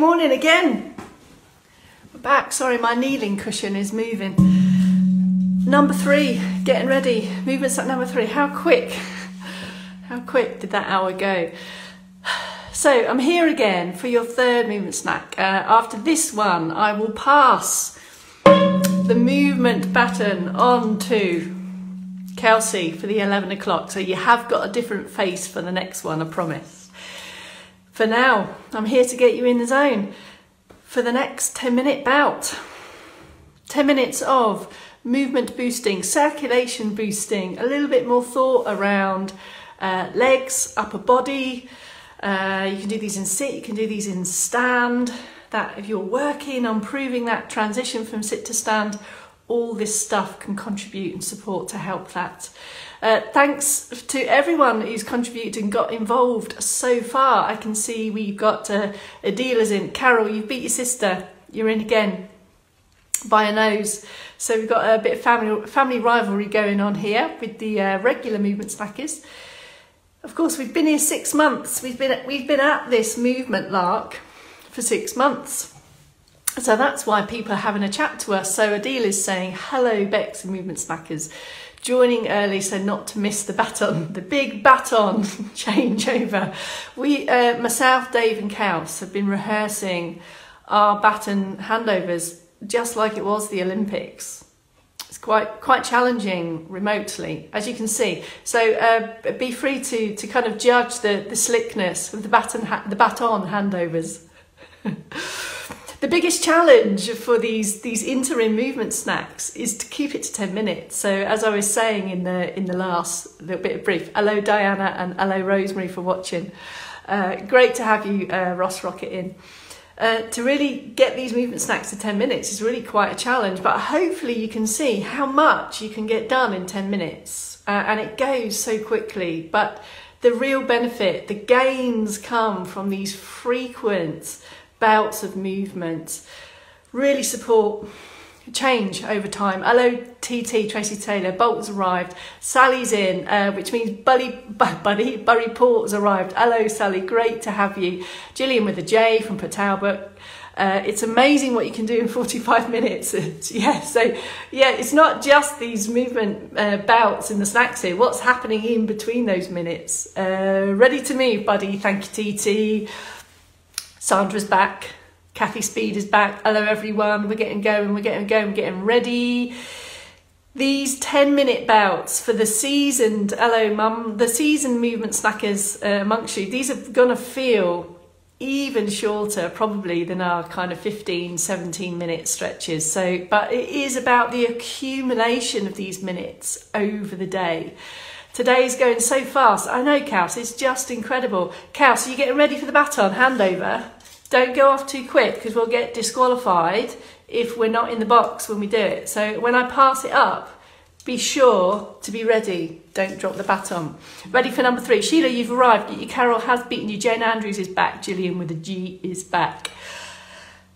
morning again. We're back. Sorry, my kneeling cushion is moving. Number three, getting ready. Movement at number three. How quick, how quick did that hour go? So I'm here again for your third movement snack. Uh, after this one, I will pass the movement baton on to Kelsey for the 11 o'clock. So you have got a different face for the next one, I promise. For now, I'm here to get you in the zone for the next 10 minute bout. 10 minutes of movement boosting, circulation boosting, a little bit more thought around uh, legs, upper body. Uh, you can do these in sit, you can do these in stand. That if you're working on proving that transition from sit to stand, all this stuff can contribute and support to help that. Uh, thanks to everyone who's contributed and got involved so far. I can see we've got uh, Adila's in. Carol, you've beat your sister. You're in again by a nose. So we've got a bit of family family rivalry going on here with the uh, regular movement slackers. Of course, we've been here six months. We've been we've been at this movement lark for six months. So that's why people are having a chat to us. So Adil is saying, hello, Bex and Movement Snackers. Joining early so not to miss the baton, the big baton changeover. We, uh, myself, Dave and Kaus have been rehearsing our baton handovers just like it was the Olympics. It's quite quite challenging remotely, as you can see. So uh, be free to to kind of judge the the slickness of the baton the baton handovers. The biggest challenge for these these interim movement snacks is to keep it to 10 minutes. So as I was saying in the in the last little bit of brief, hello Diana and hello Rosemary for watching. Uh, great to have you, uh, Ross Rocket in. Uh, to really get these movement snacks to 10 minutes is really quite a challenge, but hopefully you can see how much you can get done in 10 minutes. Uh, and it goes so quickly, but the real benefit, the gains come from these frequent bouts of movement really support change over time. Hello, TT, Tracy Taylor. Bolt's arrived. Sally's in, uh, which means Buddy, Buddy, Burry Port's arrived. Hello, Sally. Great to have you. Gillian with a J from Port. Uh, it's amazing what you can do in 45 minutes. yeah, so yeah, it's not just these movement uh, bouts in the snacks here. What's happening in between those minutes? Uh, ready to move, buddy. Thank you, TT. Sandra's back. Kathy Speed is back. Hello, everyone. We're getting going. We're getting going. We're getting ready. These 10 minute bouts for the seasoned, hello, mum, the seasoned movement snackers uh, amongst you, these are going to feel even shorter probably than our kind of 15 17 minute stretches so but it is about the accumulation of these minutes over the day Today is going so fast. I know, Kaus, it's just incredible. Kaus, are you getting ready for the baton handover? Don't go off too quick because we'll get disqualified if we're not in the box when we do it. So when I pass it up, be sure to be ready. Don't drop the baton. Ready for number three. Sheila, you've arrived. Carol has beaten you. Jane Andrews is back. Gillian with a G is back.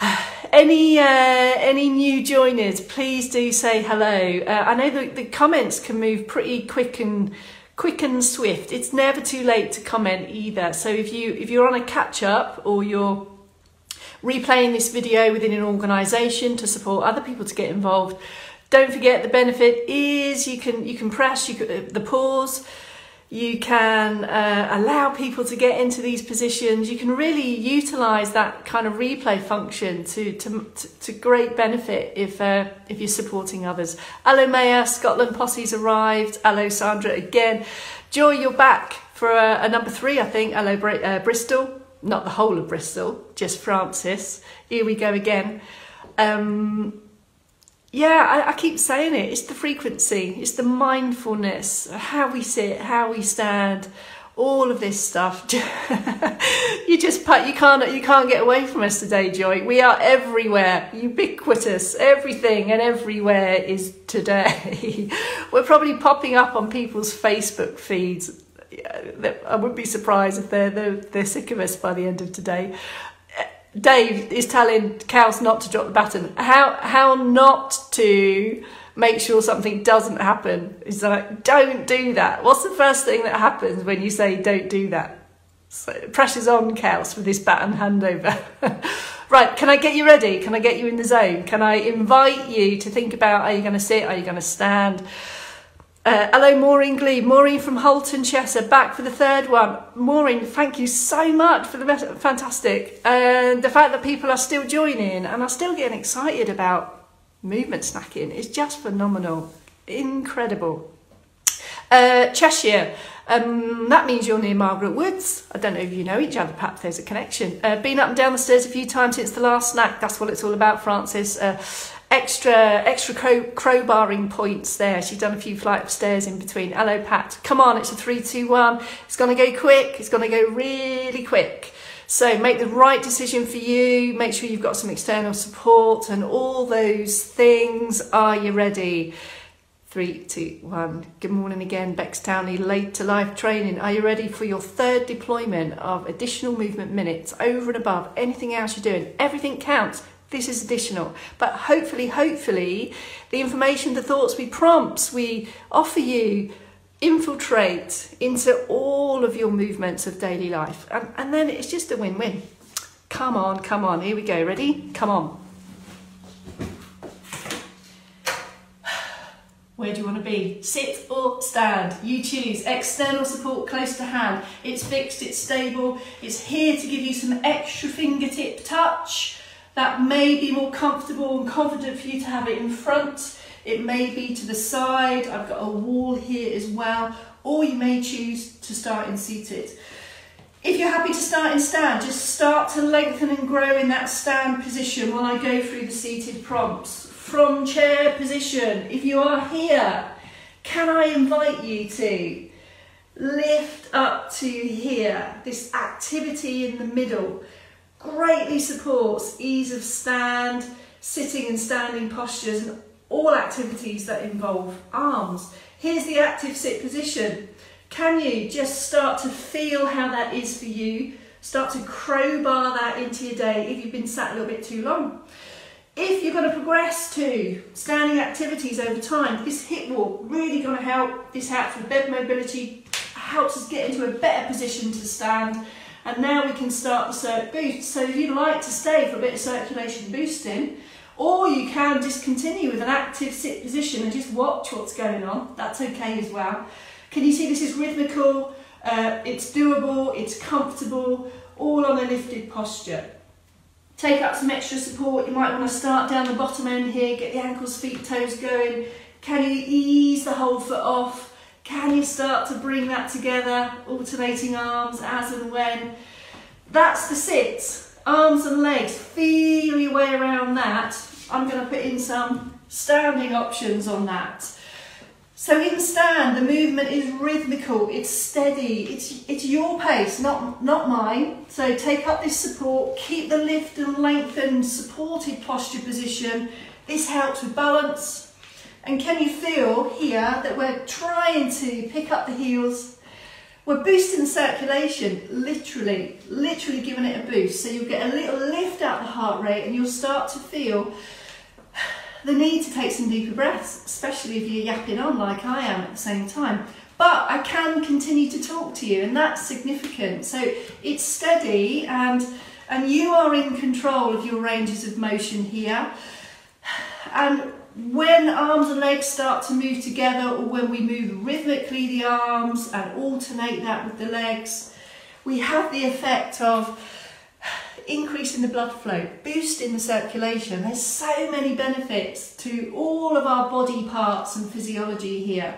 Any uh, any new joiners, please do say hello. Uh, I know that the comments can move pretty quick and quick and swift. It's never too late to comment either. So if you if you're on a catch up or you're replaying this video within an organisation to support other people to get involved, don't forget the benefit is you can you can press you can, the pause you can uh, allow people to get into these positions. You can really utilize that kind of replay function to, to, to great benefit if, uh, if you're supporting others. Hello, Maya. Scotland Posse's arrived. Hello, Sandra again. Joy, you're back for a, a number three, I think. Hello, Br- uh, Bristol. Not the whole of Bristol, just Francis. Here we go again. Um, yeah, I, I, keep saying it. It's the frequency, it's the mindfulness, how we sit, how we stand, all of this stuff. you just you can't you can't get away from us today, Joy. We are everywhere, ubiquitous. Everything and everywhere is today. We're probably popping up on people's Facebook feeds. I wouldn't be surprised if they're, they're, they're sick of us by the end of today. Dave is telling Kaus not to drop the baton. How how not to make sure something doesn't happen? He's like don't do that. What's the first thing that happens when you say don't do that? So pressure's on Kaus for this baton handover. Right, can I get you ready? Can I get you in the zone? Can I invite you to think about are you going to sit? Are you going to stand? Uh, hello, Maureen Glebe. Maureen from Holton Cheshire, back for the third one. Maureen, thank you so much for the fantastic. And the fact that people are still joining and are still getting excited about movement snacking is just phenomenal. Incredible. Uh, Cheshire, um, that means you're near Margaret Woods. I don't know if you know each other, perhaps there's a connection. Uh, been up and down the stairs a few times since the last snack. That's what it's all about, Francis. Uh, extra extra crow, crowbarring points there. She's done a few flight of stairs in between. Hello, Pat. Come on, it's a three, two, one. It's going to go quick. It's going to go really quick. So make the right decision for you. Make sure you've got some external support and all those things. Are you ready? Three, two, one. Good morning again, Bex Townley, Later Life Training. Are you ready for your third deployment of additional movement minutes over and above anything else you're doing? Everything counts. This is additional. But hopefully, hopefully, the information, the thoughts, we prompts we offer you infiltrate into all of your movements of daily life. And, and then it's just a win-win. Come on, come on. Here we go. Ready? Come on. Where do you want to be? Sit or stand? You choose. External support close to hand. It's fixed, it's stable. It's here to give you some extra fingertip touch that may be more comfortable and confident for you to have it in front. It may be to the side. I've got a wall here as well. Or you may choose to start in seated. If you're happy to start in stand, just start to lengthen and grow in that stand position while I go through the seated prompts from chair position. If you are here, can I invite you to lift up to here? This activity in the middle greatly supports ease of stand, sitting and standing postures and all activities that involve arms. Here's the active sit position. Can you just start to feel how that is for you? Start to crowbar that into your day if you've been sat a little bit too long. If you're going to progress to standing activities over time, this hip walk really going to help. This helps with bed mobility, helps us get into a better position to stand. And now we can start the circ boost. So if you'd like to stay for a bit of circulation boosting, or you can just continue with an active sit position and just watch what's going on. That's okay as well. Can you see this is rhythmical, uh, it's doable, it's comfortable, all on a lifted posture. Take up some extra support. You might want to start down the bottom end here, get the ankles, feet, toes going. Can you ease the whole foot off? Can you start to bring that together, alternating arms as and when? That's the sit. Arms and legs, feel your way around that. I'm going to put in some standing options on that. So in stand, the movement is rhythmical, it's steady, it's, it's your pace, not, not mine. So take up this support, keep the lift and lengthen supported posture position. This helps with balance. And can you feel here that we're trying to pick up the heels? We're boosting circulation, literally, literally giving it a boost. So you'll get a little lift out the heart rate and you'll start to feel the need to take some deeper breaths, especially if you're yapping on like I am at the same time. But I can continue to talk to you and that's significant. So it's steady and, and you are in control of your ranges of motion here. And when arms and legs start to move together or when we move rhythmically the arms and alternate that with the legs, we have the effect of increasing the blood flow, boosting the circulation. There's so many benefits to all of our body parts and physiology here.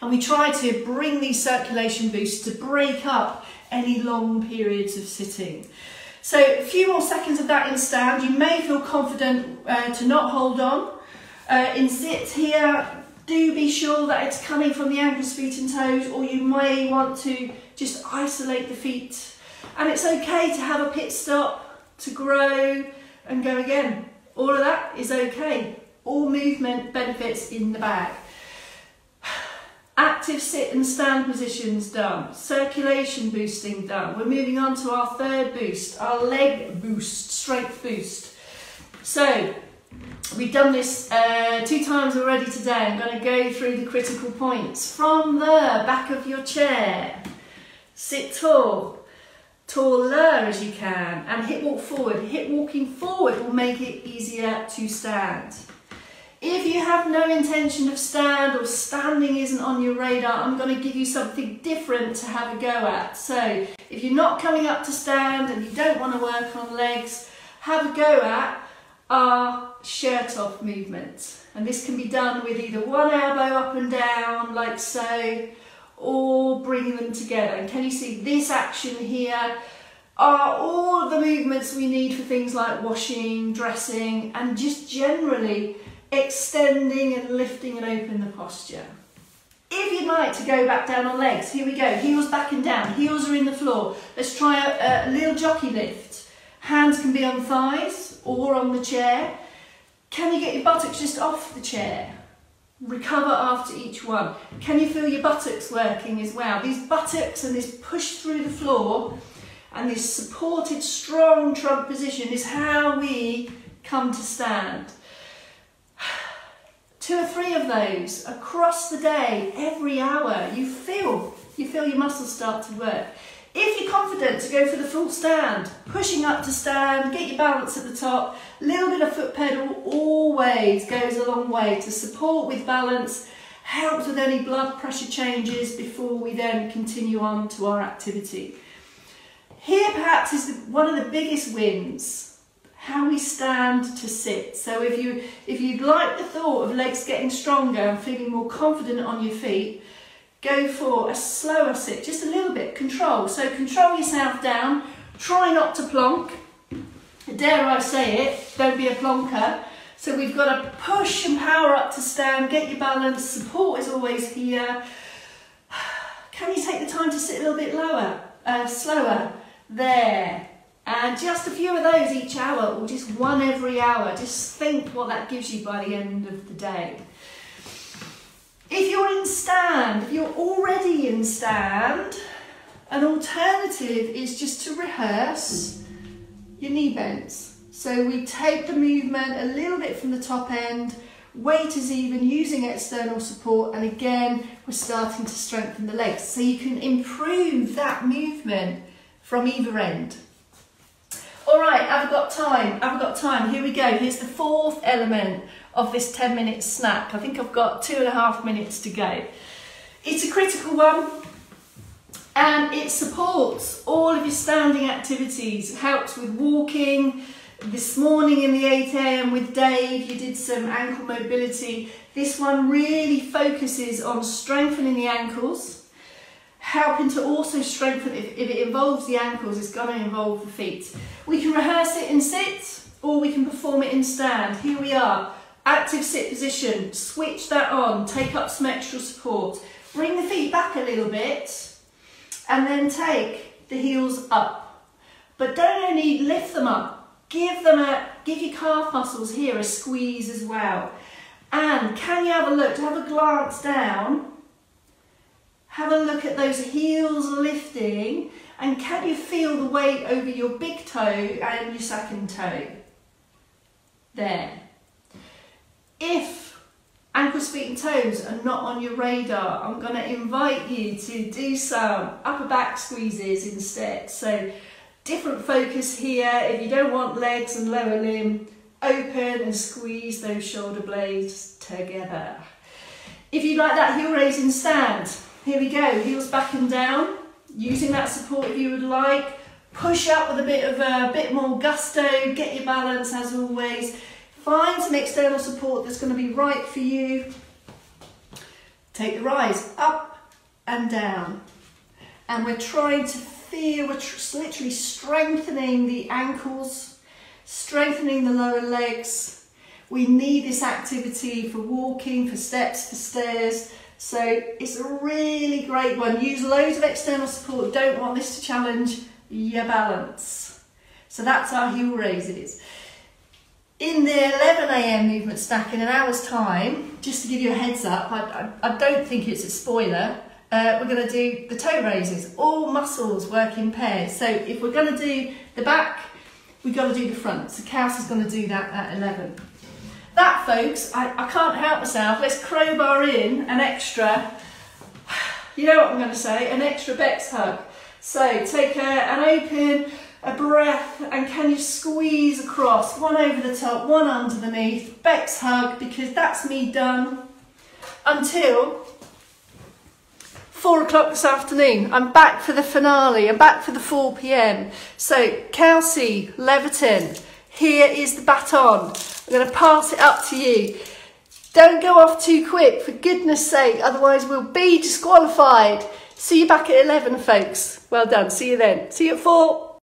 And we try to bring these circulation boosts to break up any long periods of sitting. So a few more seconds of that in stand. You may feel confident uh, to not hold on. Uh, in sit here, do be sure that it's coming from the ankles, feet and toes, or you may want to just isolate the feet and it's okay to have a pit stop, to grow and go again. All of that is okay. All movement benefits in the back. Active sit and stand positions done. Circulation boosting done. We're moving on to our third boost, our leg boost, strength boost. So, we've done this uh, two times already today. I'm going to go through the critical points. From the back of your chair, sit tall, taller as you can and hip walk forward. Hip walking forward will make it easier to stand. If you have no intention of stand or standing isn't on your radar, I'm going to give you something different to have a go at. So if you're not coming up to stand and you don't want to work on legs, have a go at our shirt off movement. And this can be done with either one elbow up and down like so, or bringing them together. And can you see this action here are all the movements we need for things like washing, dressing, and just generally extending and lifting and open the posture. If you'd like to go back down on legs, here we go, heels back and down, heels are in the floor. Let's try a, a little jockey lift. Hands can be on thighs or on the chair. Can you get your buttocks just off the chair? Recover after each one. Can you feel your buttocks working as well? These buttocks and this push through the floor and this supported strong trunk position is how we come to stand two or three of those across the day, every hour, you feel, you feel your muscles start to work. If you're confident to go for the full stand, pushing up to stand, get your balance at the top, a little bit of foot pedal always goes a long way to support with balance, helps with any blood pressure changes before we then continue on to our activity. Here perhaps is the, one of the biggest wins how we stand to sit. So if you if you'd like the thought of legs getting stronger and feeling more confident on your feet, go for a slower sit, just a little bit, control. So control yourself down, try not to plonk. Dare I say it, don't be a plonker. So we've got to push and power up to stand, get your balance, support is always here. Can you take the time to sit a little bit lower, uh, slower? There, and just a few of those each hour, or just one every hour. Just think what that gives you by the end of the day. You're in stand, if you're already in stand, an alternative is just to rehearse your knee bends. So we take the movement a little bit from the top end, weight is even, using external support, and again, we're starting to strengthen the legs. So you can improve that movement from either end. All right, I've got time? I've got time? Here we go. Here's the fourth element of this 10 minute snack. I think I've got two and a half minutes to go. It's a critical one and it supports all of your standing activities. It helps with walking. This morning in the 8am with Dave, you did some ankle mobility. This one really focuses on strengthening the ankles helping to also strengthen, if, if it involves the ankles, it's going to involve the feet. We can rehearse it in sit or we can perform it in stand. Here we are, active sit position, switch that on, take up some extra support. Bring the feet back a little bit and then take the heels up. But don't only lift them up, give them a, give your calf muscles here a squeeze as well. And can you have a look, have a glance down have a look at those heels lifting and can you feel the weight over your big toe and your second toe? There. Feet and toes are not on your radar, I'm going to invite you to do some upper back squeezes instead. So different focus here. If you don't want legs and lower limb, open and squeeze those shoulder blades together. If you'd like that heel raising stand, here we go, heels back and down, using that support if you would like. Push up with a bit of a bit more gusto, get your balance as always. Find some external support that's going to be right for you. Take the rise up and down. And we're trying to feel, we're literally strengthening the ankles, strengthening the lower legs. We need this activity for walking, for steps, for stairs, so it's a really great one. Use loads of external support. Don't want this to challenge your balance. So that's our heel raises. In the 11am movement snack in an hour's time, just to give you a heads up, I, I, I don't think it's a spoiler, uh, we're going to do the toe raises. All muscles work in pairs. So if we're going to do the back, we've got to do the front. So Kaus is going to do that at 11. That, folks, I, I can't help myself. Let's crowbar in an extra, you know what I'm going to say, an extra Bex hug. So take a, an open, a breath and can you squeeze across? One over the top, one underneath. Bex hug because that's me done until four o'clock this afternoon. I'm back for the finale. I'm back for the 4 p.m. So, Kelsey, Leverton, here is the baton. I'm going to pass it up to you. Don't go off too quick, for goodness sake, otherwise we'll be disqualified. See you back at 11, folks. Well done. See you then. See you at 4.